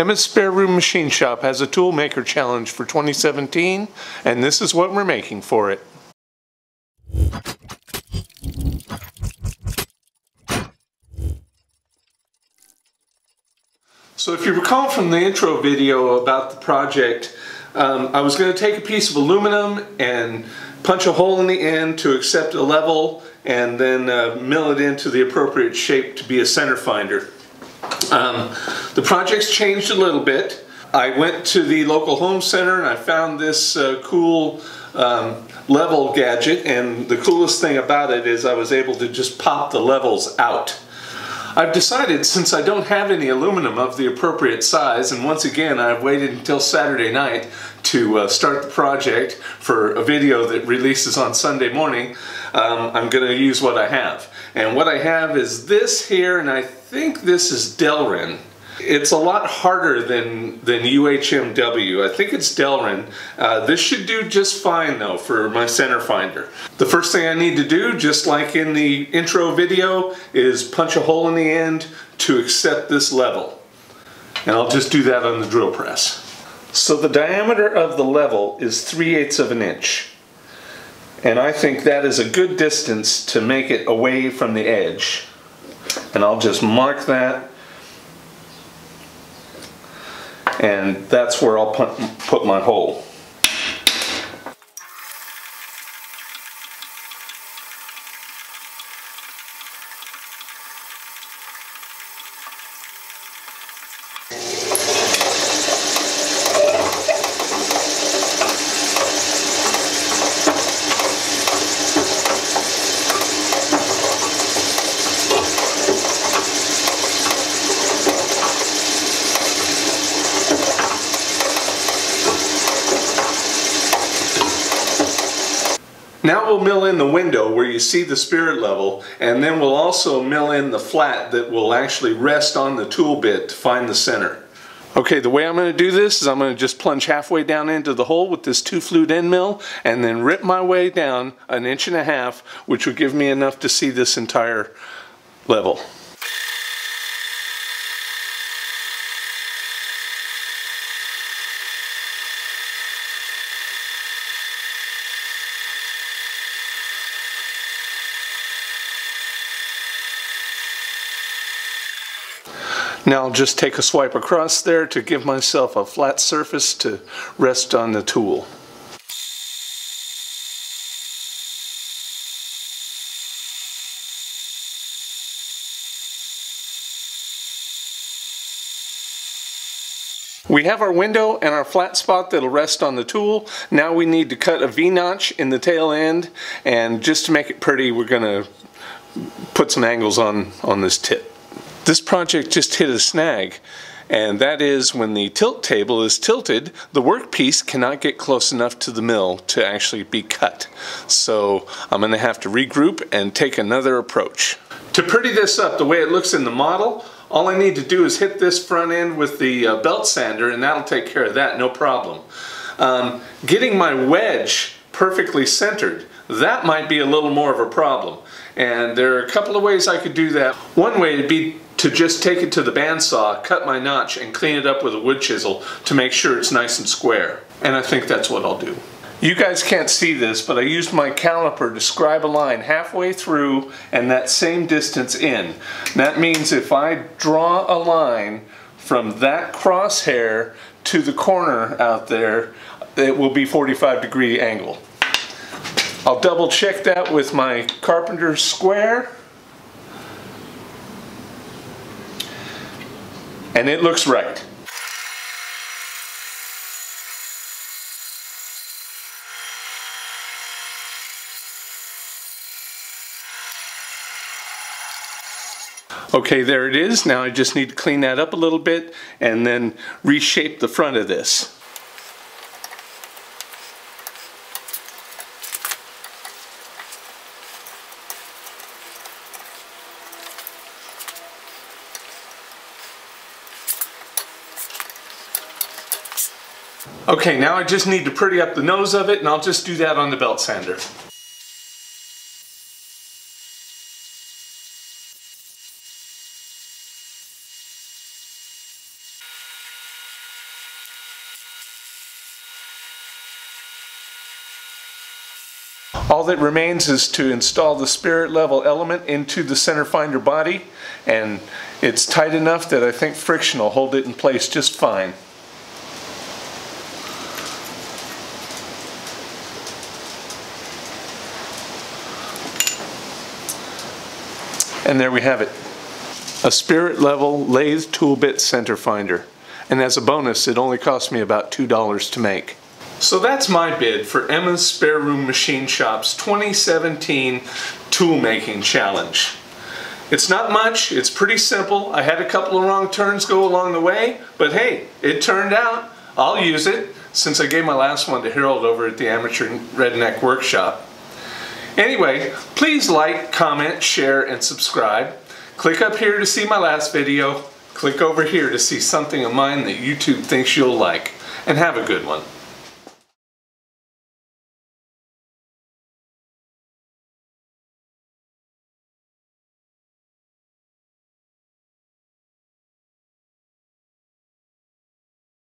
Emma's Spare Room Machine Shop has a tool maker challenge for 2017 and this is what we're making for it. So if you recall from the intro video about the project, um, I was going to take a piece of aluminum and punch a hole in the end to accept a level and then uh, mill it into the appropriate shape to be a center finder. Um, the project's changed a little bit. I went to the local home center and I found this uh, cool um, level gadget and the coolest thing about it is I was able to just pop the levels out. I've decided since I don't have any aluminum of the appropriate size and once again I've waited until Saturday night to uh, start the project for a video that releases on Sunday morning um, I'm going to use what I have and what I have is this here and I think this is Delrin it's a lot harder than, than UHMW. I think it's Delrin. Uh, this should do just fine though for my center finder. The first thing I need to do, just like in the intro video, is punch a hole in the end to accept this level. And I'll just do that on the drill press. So the diameter of the level is 3 eighths of an inch. And I think that is a good distance to make it away from the edge. And I'll just mark that and that's where I'll put, put my hole. Now we'll mill in the window where you see the spirit level and then we'll also mill in the flat that will actually rest on the tool bit to find the center. Okay, the way I'm going to do this is I'm going to just plunge halfway down into the hole with this two flute end mill and then rip my way down an inch and a half which will give me enough to see this entire level. Now I'll just take a swipe across there to give myself a flat surface to rest on the tool. We have our window and our flat spot that'll rest on the tool. Now we need to cut a V-notch in the tail end and just to make it pretty we're going to put some angles on, on this tip. This project just hit a snag and that is when the tilt table is tilted, the workpiece cannot get close enough to the mill to actually be cut. So I'm going to have to regroup and take another approach. To pretty this up the way it looks in the model, all I need to do is hit this front end with the uh, belt sander and that'll take care of that, no problem. Um, getting my wedge perfectly centered, that might be a little more of a problem. And there are a couple of ways I could do that. One way would be to just take it to the bandsaw, cut my notch, and clean it up with a wood chisel to make sure it's nice and square. And I think that's what I'll do. You guys can't see this, but I used my caliper to scribe a line halfway through and that same distance in. That means if I draw a line from that crosshair to the corner out there, it will be 45 degree angle. I'll double check that with my carpenter's square and it looks right. Okay, there it is. Now I just need to clean that up a little bit and then reshape the front of this. Okay, now I just need to pretty up the nose of it and I'll just do that on the belt sander. All that remains is to install the spirit level element into the center finder body and it's tight enough that I think friction will hold it in place just fine. And there we have it. A spirit level lathe tool bit center finder. And as a bonus, it only cost me about $2 to make. So that's my bid for Emma's Spare Room Machine Shop's 2017 Tool Making Challenge. It's not much, it's pretty simple. I had a couple of wrong turns go along the way, but hey, it turned out. I'll use it since I gave my last one to Harold over at the Amateur Redneck Workshop. Anyway, please like, comment, share, and subscribe. Click up here to see my last video. Click over here to see something of mine that YouTube thinks you'll like. And have a good one.